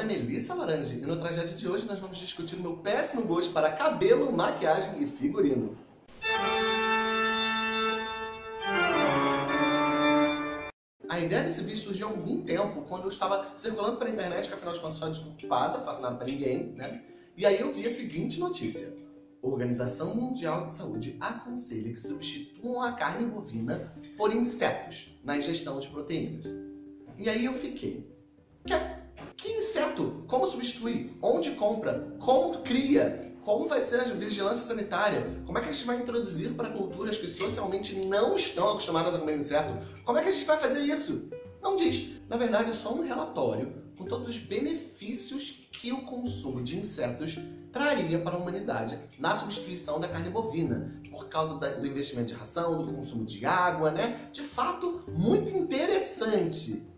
nome é Melissa Laranje e no trajeto de hoje nós vamos discutir o meu péssimo gosto para cabelo, maquiagem e figurino. A ideia desse vídeo surgiu há algum tempo, quando eu estava circulando pela internet, que afinal de contas sou desculpada, nada pra ninguém, né? E aí eu vi a seguinte notícia. Organização Mundial de Saúde aconselha que substituam a carne bovina por insetos na ingestão de proteínas. E aí eu fiquei. Que, que? Como substituir? Onde compra? Como cria? Como vai ser a vigilância sanitária? Como é que a gente vai introduzir para culturas que socialmente não estão acostumadas a comer inseto? Como é que a gente vai fazer isso? Não diz. Na verdade, é só um relatório com todos os benefícios que o consumo de insetos traria para a humanidade na substituição da carne bovina, por causa do investimento de ração, do consumo de água, né? De fato, muito interessante.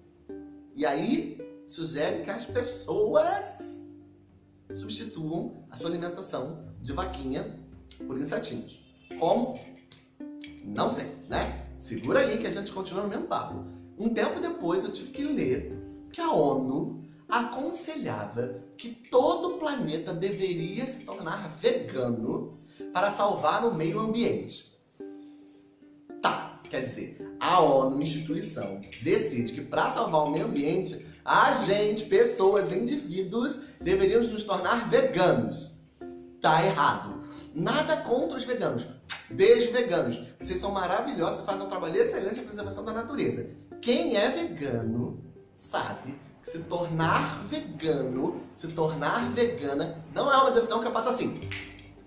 E aí, sugere que as pessoas substituam a sua alimentação de vaquinha por insetinhos. Como? Não sei, né? Segura aí que a gente continua no mesmo papo. Um tempo depois eu tive que ler que a ONU aconselhava que todo o planeta deveria se tornar vegano para salvar o meio ambiente. Tá, quer dizer, a ONU, instituição, decide que para salvar o meio ambiente, a gente, pessoas, indivíduos, deveríamos nos tornar veganos. Tá errado. Nada contra os veganos. Beijo, veganos. Vocês são maravilhosos fazem um trabalho excelente na preservação da natureza. Quem é vegano sabe que se tornar vegano, se tornar vegana, não é uma decisão que eu faço assim.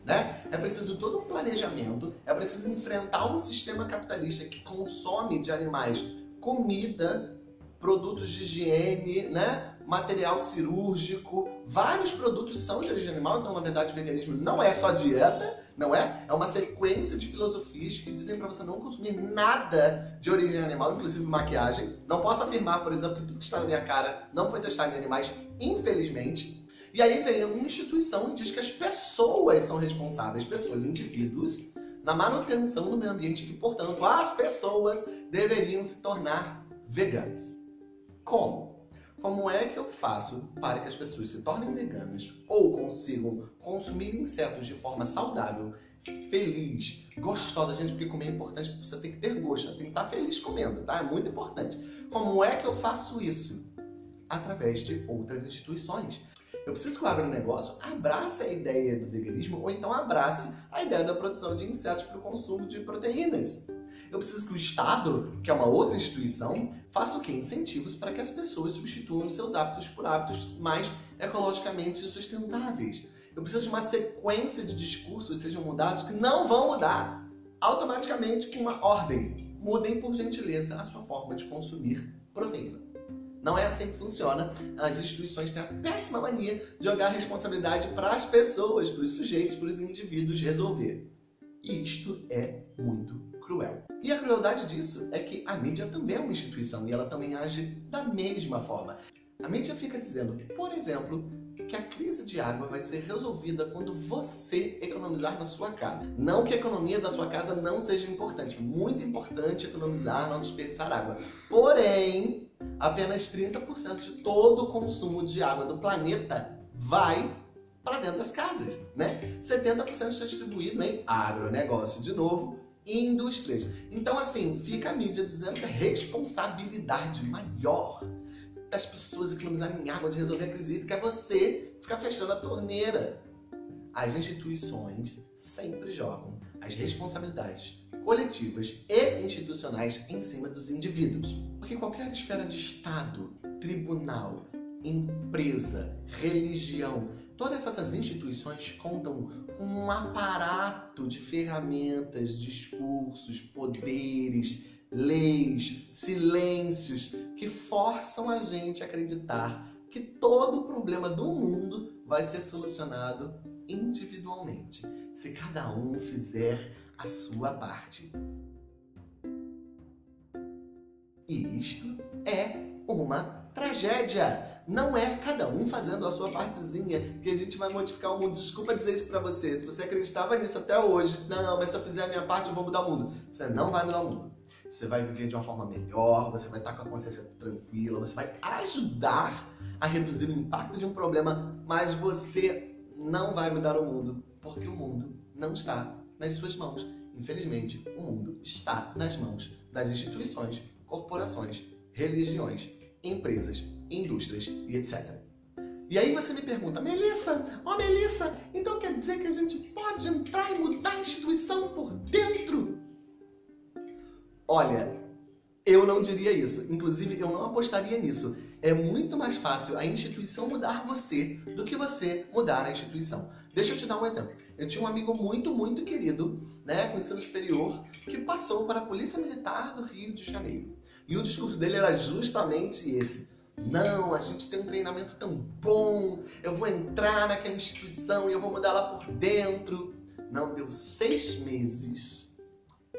Né? É preciso todo um planejamento, é preciso enfrentar um sistema capitalista que consome de animais comida, produtos de higiene, né? material cirúrgico, vários produtos são de origem animal, então na verdade o veganismo não é só dieta, não é? É uma sequência de filosofias que dizem para você não consumir nada de origem animal, inclusive maquiagem. Não posso afirmar, por exemplo, que tudo que está na minha cara não foi testado em animais, infelizmente. E aí vem uma instituição e diz que as pessoas são responsáveis, pessoas, indivíduos, na manutenção do meio ambiente que, portanto, as pessoas deveriam se tornar veganas. Como? Como é que eu faço para que as pessoas se tornem veganas ou consigam consumir insetos de forma saudável, feliz, gostosa, gente, porque comer é importante, você tem que ter gosto, tem que estar feliz comendo, tá? É muito importante. Como é que eu faço isso? Através de outras instituições. Eu preciso que o agronegócio abrace a ideia do veganismo ou então abrace a ideia da produção de insetos para o consumo de proteínas. Eu preciso que o Estado, que é uma outra instituição, faça o quê? Incentivos para que as pessoas substituam seus hábitos por hábitos mais ecologicamente sustentáveis. Eu preciso de uma sequência de discursos sejam mudados que não vão mudar automaticamente com uma ordem. Mudem, por gentileza, a sua forma de consumir proteína. Não é assim que funciona. As instituições têm a péssima mania de jogar a responsabilidade para as pessoas, para os sujeitos, para os indivíduos resolver. E isto é muito cruel. E a crueldade disso é que a mídia também é uma instituição e ela também age da mesma forma. A mídia fica dizendo, por exemplo, que a crise de água vai ser resolvida quando você economizar na sua casa. Não que a economia da sua casa não seja importante, muito importante economizar, não desperdiçar água. Porém, apenas 30% de todo o consumo de água do planeta vai para dentro das casas, né? 70% está distribuído em agronegócio de novo, indústrias. Então, assim, fica a mídia dizendo que a responsabilidade maior das pessoas economizarem água de resolver a crise hídrica é você ficar fechando a torneira. As instituições sempre jogam as responsabilidades coletivas e institucionais em cima dos indivíduos. Porque qualquer esfera de Estado, tribunal, empresa, religião, Todas essas instituições contam com um aparato de ferramentas, discursos, poderes, leis, silêncios que forçam a gente a acreditar que todo o problema do mundo vai ser solucionado individualmente, se cada um fizer a sua parte. E isto é uma tragédia. Não é cada um fazendo a sua partezinha que a gente vai modificar o mundo. Desculpa dizer isso pra você. Se você acreditava nisso até hoje, não, mas se eu fizer a minha parte, eu vou mudar o mundo. Você não vai mudar o mundo. Você vai viver de uma forma melhor, você vai estar com a consciência tranquila, você vai ajudar a reduzir o impacto de um problema, mas você não vai mudar o mundo, porque o mundo não está nas suas mãos. Infelizmente, o mundo está nas mãos das instituições, corporações, religiões, empresas, indústrias e etc. E aí você me pergunta, Melissa, ó oh, Melissa, então quer dizer que a gente pode entrar e mudar a instituição por dentro? Olha, eu não diria isso. Inclusive, eu não apostaria nisso. É muito mais fácil a instituição mudar você do que você mudar a instituição. Deixa eu te dar um exemplo. Eu tinha um amigo muito, muito querido, né, com ensino superior, que passou para a Polícia Militar do Rio de Janeiro. E o discurso dele era justamente esse. Não, a gente tem um treinamento tão bom, eu vou entrar naquela instituição e eu vou mudar lá por dentro. Não, deu seis meses.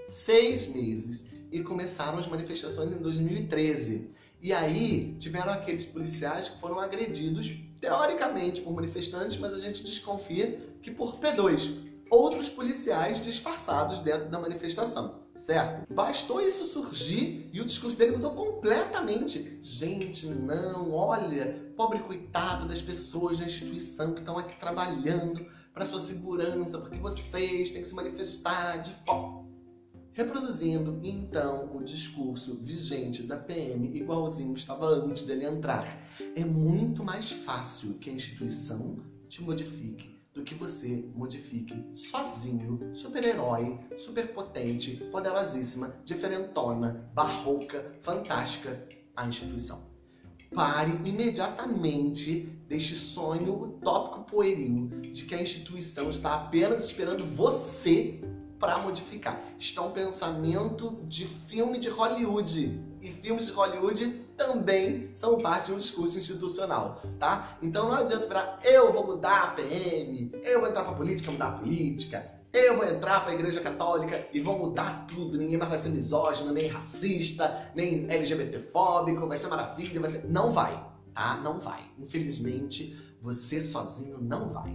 Seis meses. E começaram as manifestações em 2013. E aí tiveram aqueles policiais que foram agredidos, teoricamente por manifestantes, mas a gente desconfia que por P2, outros policiais disfarçados dentro da manifestação certo? Bastou isso surgir e o discurso dele mudou completamente. Gente, não, olha, pobre coitado das pessoas da instituição que estão aqui trabalhando para sua segurança, porque vocês têm que se manifestar de forma. Reproduzindo então o discurso vigente da PM, igualzinho estava antes dele entrar. É muito mais fácil que a instituição te modifique do que você modifique sozinho, super-herói, superpotente, poderosíssima, diferentona, barroca, fantástica, a instituição. Pare imediatamente deste sonho utópico pueril de que a instituição está apenas esperando você para modificar. É um pensamento de filme de Hollywood. E filmes de Hollywood também são parte de um discurso institucional, tá? Então não adianta virar eu vou mudar a PM, eu vou entrar pra política, mudar a política, eu vou entrar para a igreja católica e vou mudar tudo. Ninguém mais vai ser misógino, nem racista, nem LGBTfóbico, vai ser maravilha, vai ser... Não vai, tá? Não vai. Infelizmente, você sozinho não vai.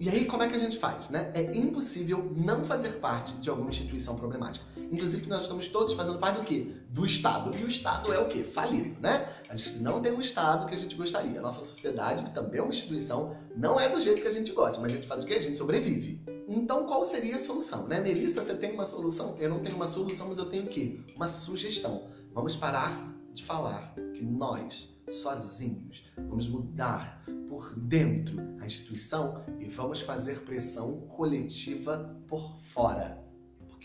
E aí, como é que a gente faz, né? É impossível não fazer parte de alguma instituição problemática. Inclusive, nós estamos todos fazendo parte do quê? Do Estado. E o Estado é o quê? Falido, né? A gente não tem um Estado que a gente gostaria. A nossa sociedade, que também é uma instituição, não é do jeito que a gente gosta, mas a gente faz o quê? A gente sobrevive. Então, qual seria a solução, né? Melissa, você tem uma solução? Eu não tenho uma solução, mas eu tenho o quê? Uma sugestão. Vamos parar de falar que nós, sozinhos, vamos mudar por dentro a instituição e vamos fazer pressão coletiva por fora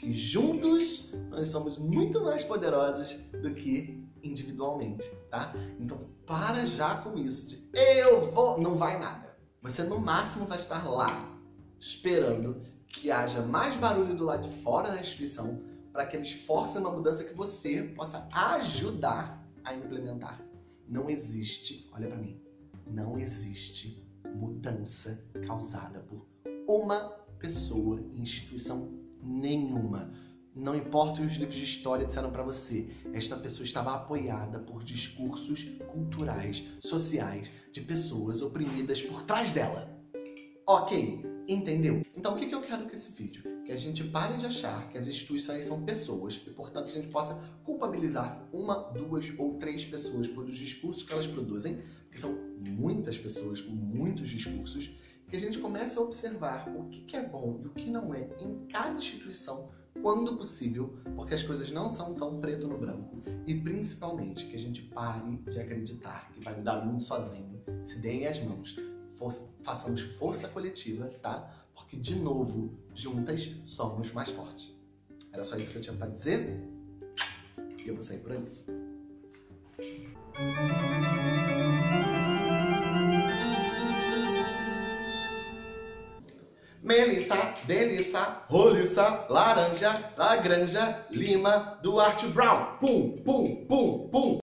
que juntos nós somos muito mais poderosos do que individualmente, tá? Então para já com isso de eu vou, não vai nada. Você no máximo vai estar lá esperando que haja mais barulho do lado de fora da instituição para que eles forcem uma mudança que você possa ajudar a implementar. Não existe, olha para mim, não existe mudança causada por uma pessoa e instituição nenhuma. Não importa o que os livros de história disseram para você, esta pessoa estava apoiada por discursos culturais, sociais, de pessoas oprimidas por trás dela. Ok, entendeu? Então o que eu quero com esse vídeo? Que a gente pare de achar que as instituições são pessoas e, portanto, a gente possa culpabilizar uma, duas ou três pessoas pelos discursos que elas produzem, que são muitas pessoas com muitos discursos, que a gente comece a observar o que é bom e o que não é em cada instituição, quando possível, porque as coisas não são tão preto no branco. E principalmente que a gente pare de acreditar que vai mudar o mundo sozinho, se deem as mãos, façamos força coletiva, tá? Porque, de novo, juntas somos mais fortes. Era só isso que eu tinha para dizer e eu vou sair por aí. Melissa, Delissa, Roliça, Laranja, Lagranja, Lima, Duarte Brown. Pum, pum, pum, pum.